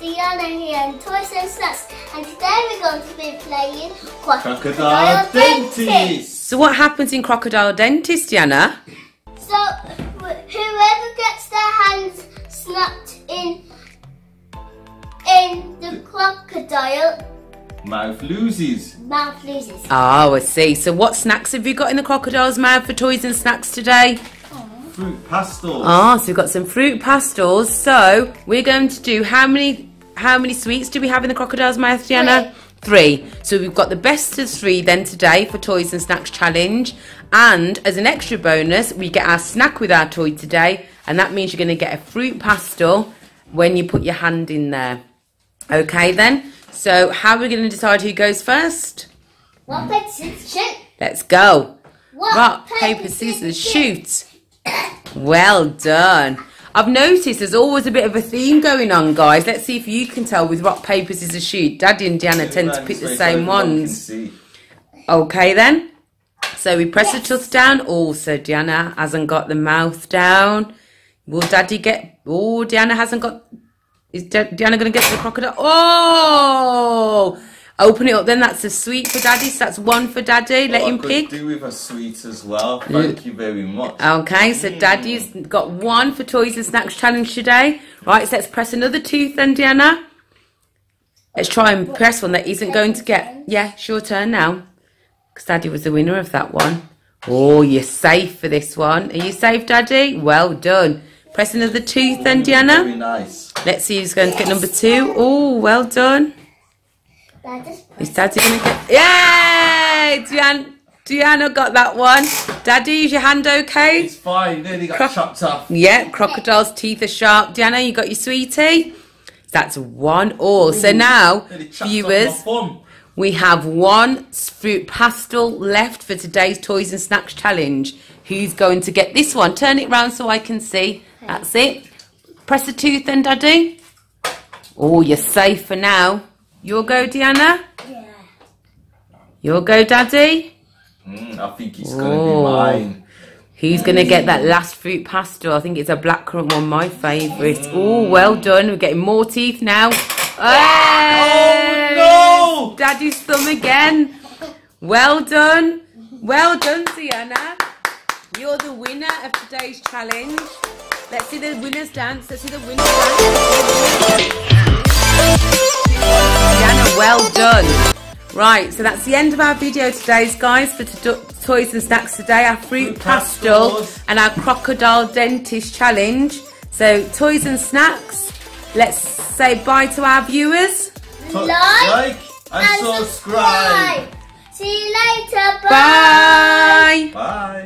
Diana here and Toys and Snacks and today we're going to be playing Crocodile, Crocodile Dentist. So what happens in Crocodile Dentist, Diana? So wh- whoever gets their hands snapped in in the crocodile Mouth loses. mouth loses. Oh, I see. So what snacks have you got in the crocodile's mouth for toys and snacks today? Fruit pastels. Ah, so we've got some fruit pastels. So we're going to do how many how many sweets do we have in the crocodile's mouth, Diana? Three. So we've got the best of three then today for Toys and Snacks Challenge. And as an extra bonus, we get our snack with our toy today. And that means you're going to get a fruit pastel when you put your hand in there. Okay then. So how are we going to decide who goes first? What paper scissors shoot? Let's go. What Rock, paper, scissors, shoot. Well done. I've noticed there's always a bit of a theme going on, guys. Let's see if you can tell with rock, paper, scissors, shoot. Daddy and Diana tend to pick the same so everyone can ones. Okay then. So we press the tooth down. Also, Diana hasn't got the mouth down. Will Daddy get? Oh, Diana hasn't got. Is Di- Diana going to get the crocodile? Oh! Open it up then. That's a sweet for Daddy. So that's one for Daddy. Let I him could pick. do with a sweet as well. Thank you very much. Okay, so mm. Daddy's got one for Toys and Snacks Challenge today. Right, so let's press another tooth then, Diana. Let's try and press one that isn't going to get... Yeah, it's your turn now. Because Daddy was the winner of that one. Oh, you're safe for this one. Are you safe, Daddy? Well done. Press another tooth then, mm, Very nice. Let's see who's going to get number two. Oh, well done. Is Daddy going to get... Yay! Diana, Diana got that one. Daddy, is your hand okay? It's fine. Nearly got Croc- chopped off. Yeah, crocodile's teeth are sharp. Diana, you got your sweetie? That's one all. So now, viewers, off my thumb. we have one fruit pastel left for today's Toys and Snacks Challenge. Who's going to get this one? Turn it round so I can see. That's it. Press the tooth then, Daddy. Oh, you're safe for now. You'll go, Diana. yeah. You'll go, Daddy. Mm, I think it's gonna Oh. be mine. Who's going to get that last fruit pastel? I think it's a blackcurrant one, my favourite. Oh, well done. We're getting more teeth now. Hey! Oh, no! Daddy's thumb again. Well done. Well done, Sienna. You're the winner of today's challenge. Let's see the winner's dance. Let's see the winner's dance. Sienna. Right, so that's the end of our video today, guys, for to- Toys and Snacks today. Our fruit Fruit pastel pastels. and our crocodile dentist challenge. So, Toys and Snacks, let's say bye to our viewers. Like, Like and, subscribe. See you later. Bye. Bye.